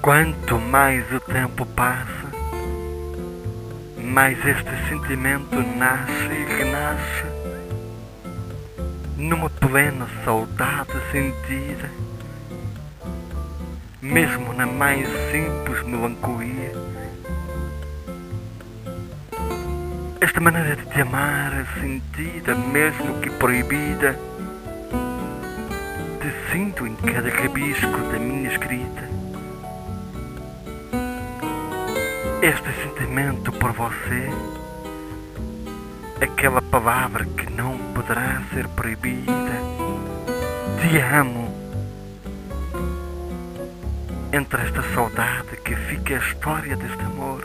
Quanto mais o tempo passa, mais este sentimento nasce e renasce numa plena saudade sentida, mesmo na mais simples melancolia. Esta maneira de te amar, sentida, mesmo que proibida, te sinto em cada rabisco da minha escrita. Este sentimento por você, aquela palavra que não poderá ser proibida, te amo. Entre esta saudade que fica a história deste amor,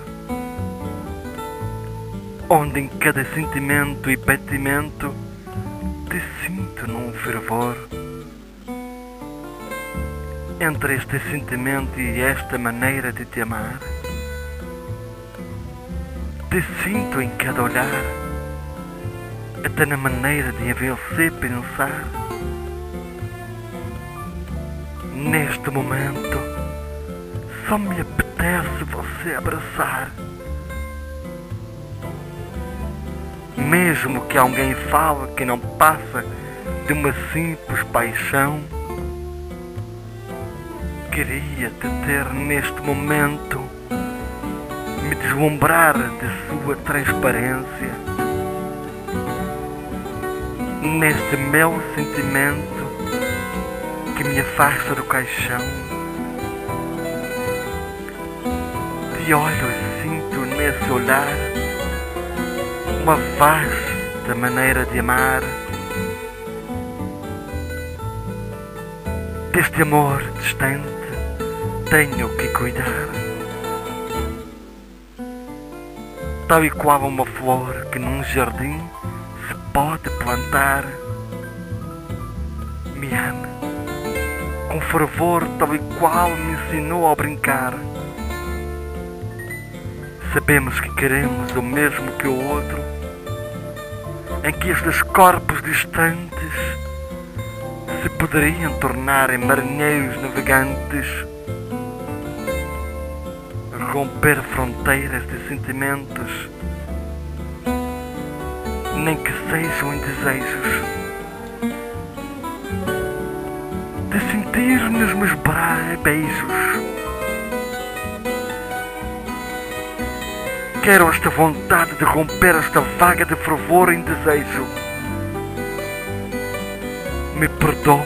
onde em cada sentimento e batimento te sinto num fervor. Entre este sentimento e esta maneira de te amar, sinto em cada olhar, até na maneira de a você pensar. Neste momento, só me apetece você abraçar. Mesmo que alguém fale que não passa de uma simples paixão, queria te ter neste momento me deslumbrar de sua transparência. Neste meu sentimento que me afasta do caixão, te olho e sinto nesse olhar uma vasta maneira de amar. Deste amor distante tenho que cuidar. Tal e qual uma flor que num jardim se pode plantar. Me ame, com fervor tal e qual me ensinou a brincar. Sabemos que queremos o mesmo que o outro, em que estes corpos distantes se poderiam tornar em marinheiros navegantes romper fronteiras de sentimentos, nem que sejam em desejos, de sentir nos meus beijos. Quero esta vontade de romper esta vaga de fervor em desejo. Me perdoe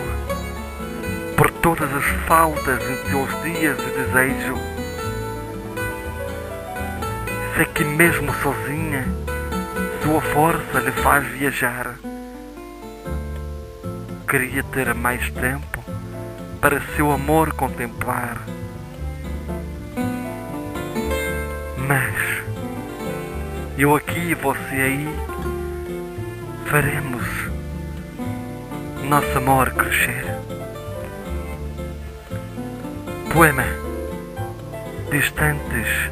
por todas as faltas em teus dias de desejo Sei que mesmo sozinha, sua força lhe faz viajar. Queria ter mais tempo para seu amor contemplar. Mas eu aqui e você aí faremos nosso amor crescer. Poema distantes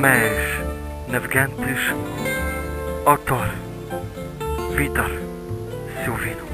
mas navegantes, autor Vitor Silvino.